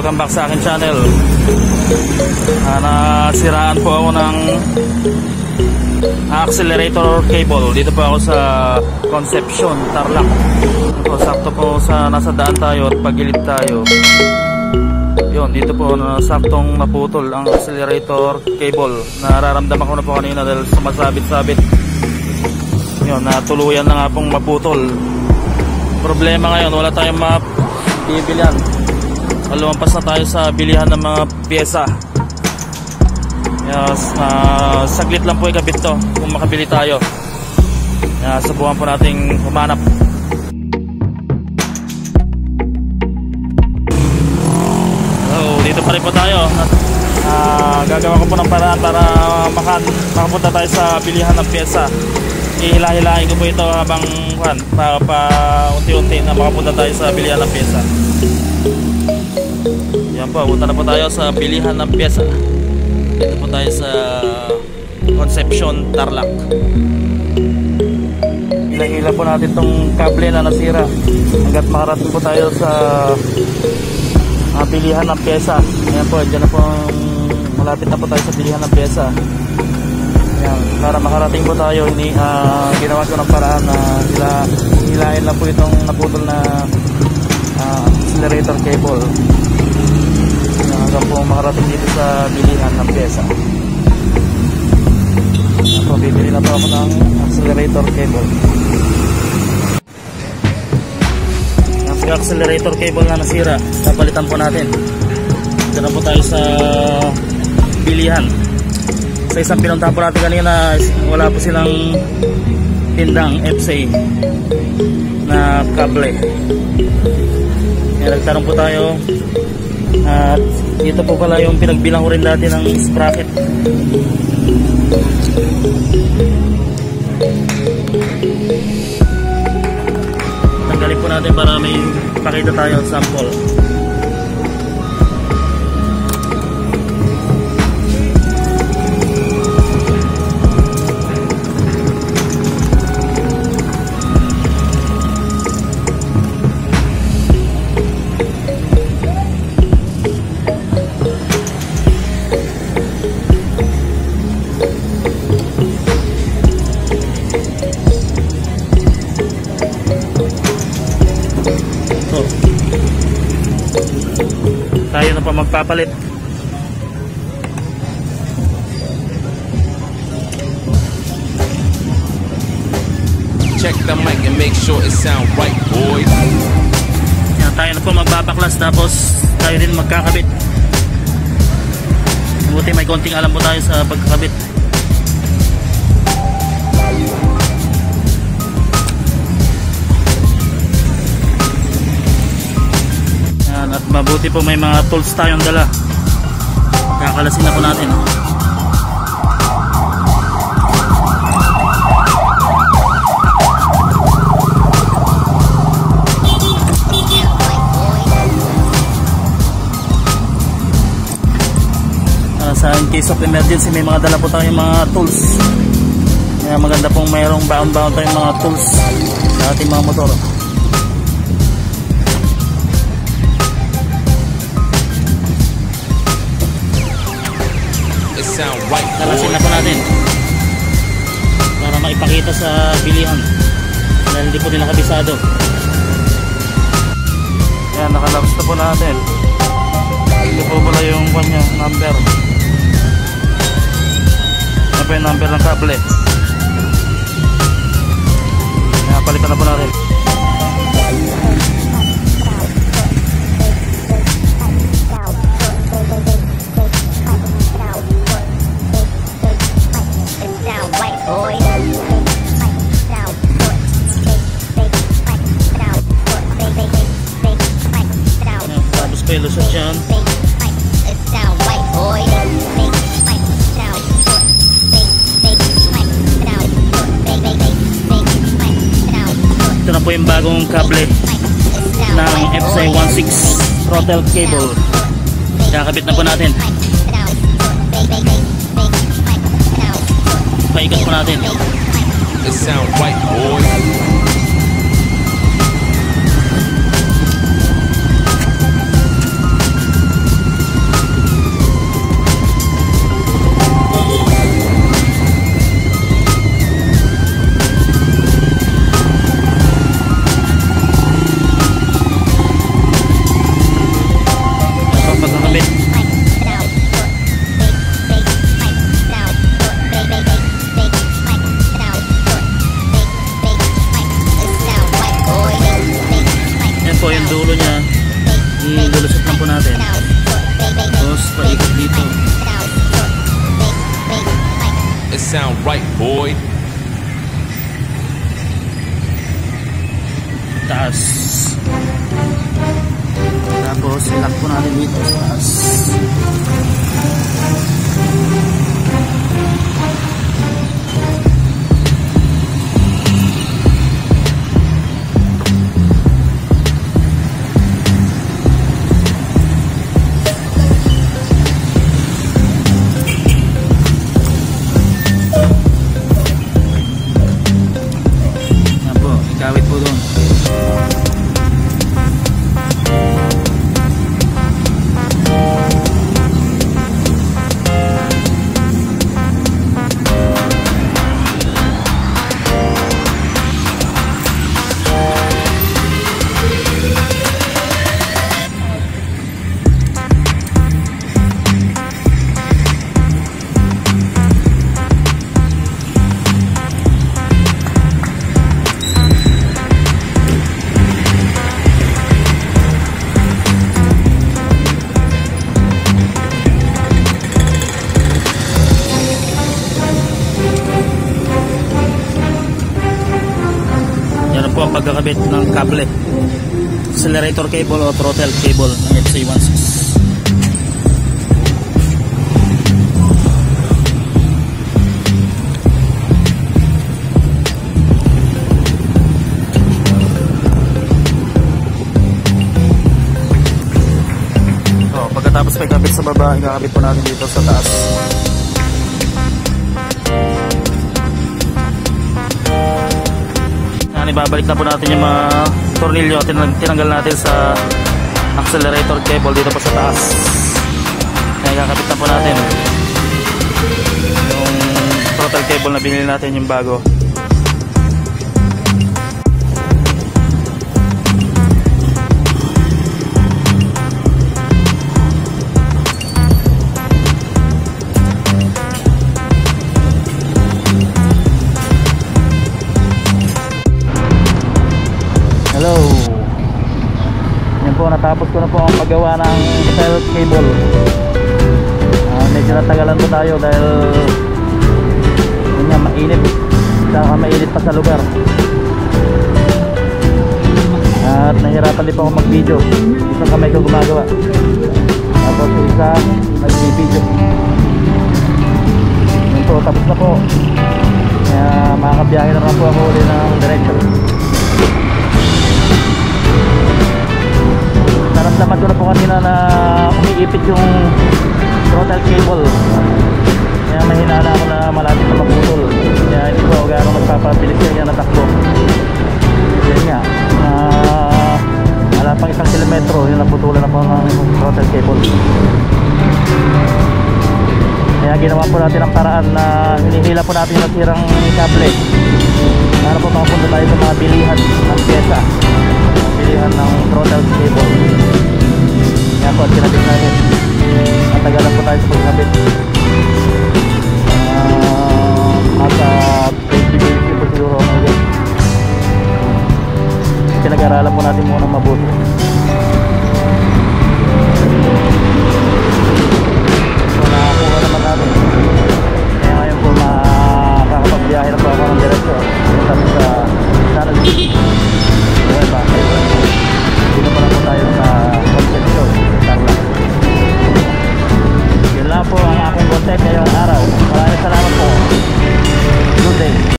welcome back sa akin channel. Uh, Nasiraan po ako ng accelerator cable. Dito po ako sa Concepcion, Tarlac. So, Sakto po sa nasa daan tayo at pagilid tayo. Yun, dito po na saktong naputol ang accelerator cable. Nararamdaman ko na po kanina dahil sumasabit-sabit. Yun, natuluyan na nga pong maputol. Problema ngayon, wala tayong mapibilihan lumampas na tayo sa bilihan ng mga pyesa. Yes, uh, saglit lang po ikabit to kung makabili tayo. Uh, subukan po nating humanap. So dito pa rin po tayo. Uh, gagawa ko po ng paraan para maka, makapunta tayo sa bilihan ng pyesa. Ihila-hilahin ko po ito habang kan, pa, pa unti-unti na makapunta tayo sa bilihan ng pyesa yan po, punta na po tayo sa bilihan ng pyesa. Dito po tayo sa Concepcion, Tarlac. Hila-hila po natin tong kable na nasira. Hanggat makarating po tayo sa uh, bilihan ng pyesa. Yan po, dyan na po malapit na po tayo sa bilihan ng pyesa. Yan, para makarating po tayo ini, uh, ginawa ko ng paraan na hila, hilahin na po itong naputol na uh, accelerator cable hanggang po makarating dito sa bilihan ng pyesa. So bibili na po ako ng accelerator cable. Ang accelerator cable na nasira papalitan po natin. Dito po tayo sa bilihan. Sa isang pinuntahan po natin kanina wala po silang tindang FSA na kable. Nagtanong po tayo at dito po pala yung pinagbilang ko rin dati ng sprocket tanggalin po natin para may pakita tayo sample tayo na pa magpapalit. Check the mic and make sure it sound right, boys. yan, tayo na po magbabaklas tapos tayo din magkakabit. Buti may konting alam po tayo sa pagkakabit mabuti po may mga tools tayong dala. Kakalasin na po natin. Ah, sa in case of emergency may mga dala po tayong mga tools. Kaya maganda pong mayroong baon-baon tayong mga tools sa ating mga motor It sound right, Kalasin na po natin. Para maipakita sa bilihan. Dahil hindi po nila kabisado. Yan nakalabs na po natin. Ito po pala yung kanya number. Ano po yung number ng kable yan, tapos pa yung lusot yan down, white boy. ito na po yung bagong kable ng FSI-16 throttle cable kakabit na po natin paikat po natin It sound right, boys. Sound right, boy. taas tapos ilock po natin dito sa po ang pagkakabit ng kable. Accelerator cable o throttle cable ng FC16. So, pagkatapos may kabit sa baba, ikakabit po natin dito sa taas. Yan, ibabalik na po natin yung mga tornilyo tinang tinanggal natin sa accelerator cable dito po sa taas. Yan, kakabit na po natin yung throttle cable na binili natin yung bago. Paggawa ng cell cable. Ah, medyo natagalan po tayo dahil yun nga, mainit. Saka mainit pa sa lugar. At nahirapan din po ako mag-video. Isang kamay ko gumagawa. Tapos isa, nag-video. Yun po, tapos na po. Kaya makakabiyahe na po ako ulit ng direction. Umiipit yung throttle cable kaya mahina na ako na malapit na maputol. Kaya hindi ko gano'ng magpapabilis yan na takbo yan nga. Uh, wala pang isang kilometro yung naputulan na po ng throttle cable kaya ginawa po natin ang paraan na hinihila po natin yung nasirang kable. Para po makapunta tayo sa mga bilihan ng pyesa. Bilihan ng throttle cable kaya po at kinabit natin